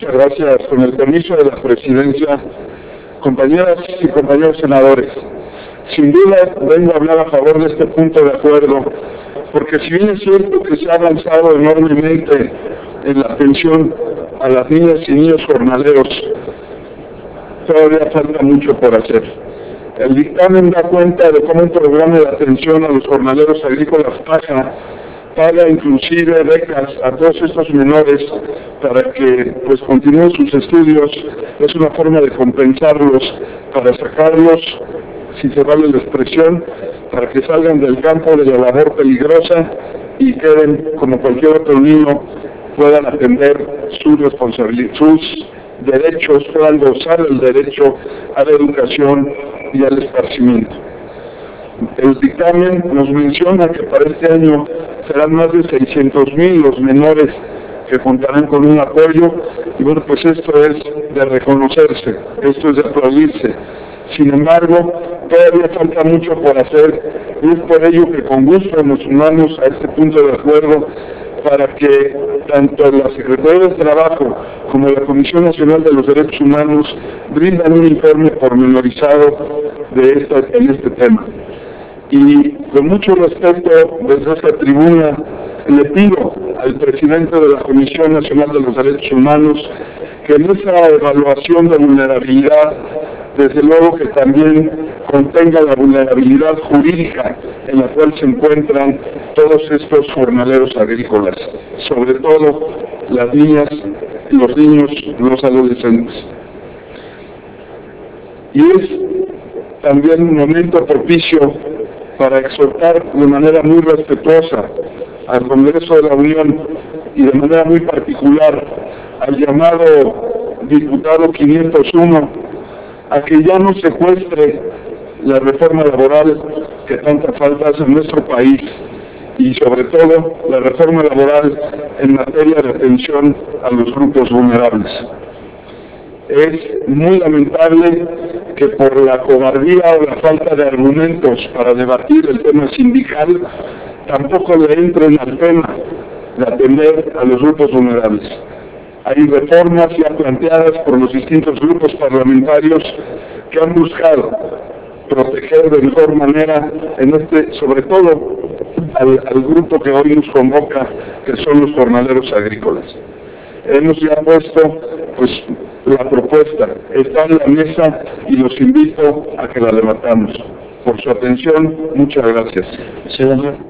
Muchas gracias. Con el permiso de la presidencia, compañeras y compañeros senadores, sin duda vengo a hablar a favor de este punto de acuerdo, porque si bien es cierto que se ha avanzado enormemente en la atención a las niñas y niños jornaleros, todavía falta mucho por hacer. El dictamen da cuenta de cómo un programa de atención a los jornaleros agrícolas paga, paga inclusive becas a todos estos menores para que pues continúen sus estudios, es una forma de compensarlos, para sacarlos, si se vale la expresión, para que salgan del campo de la labor peligrosa y queden como cualquier otro niño, puedan atender sus responsabilidades, sus derechos, puedan gozar el derecho a la educación y al esparcimiento. El dictamen nos menciona que para este año serán más de 600 mil los menores que contarán con un apoyo y bueno pues esto es de reconocerse, esto es de aplaudirse. Sin embargo, todavía falta mucho por hacer y es por ello que con gusto nos sumamos a este punto de acuerdo para que tanto la Secretaría de Trabajo como la Comisión Nacional de los Derechos Humanos brindan un informe pormenorizado de esta, en este tema. Y con mucho respeto desde esta tribuna le pido al presidente de la Comisión Nacional de los Derechos Humanos que en esa evaluación de vulnerabilidad, desde luego que también contenga la vulnerabilidad jurídica en la cual se encuentran todos estos jornaleros agrícolas, sobre todo las niñas, los niños, los adolescentes. Y es también un momento propicio para exhortar de manera muy respetuosa al Congreso de la Unión y de manera muy particular al llamado diputado 501 a que ya no secuestre la reforma laboral que tanta falta hace en nuestro país y sobre todo la reforma laboral en materia de atención a los grupos vulnerables. Es muy lamentable que por la cobardía o la falta de argumentos para debatir el tema sindical tampoco le entren al tema de atender a los grupos vulnerables. Hay reformas ya planteadas por los distintos grupos parlamentarios que han buscado proteger de mejor manera en este, sobre todo al, al, grupo que hoy nos convoca, que son los jornaleros agrícolas. Hemos ya puesto pues la propuesta, está en la mesa y los invito a que la debatamos. Por su atención, muchas gracias. Senador.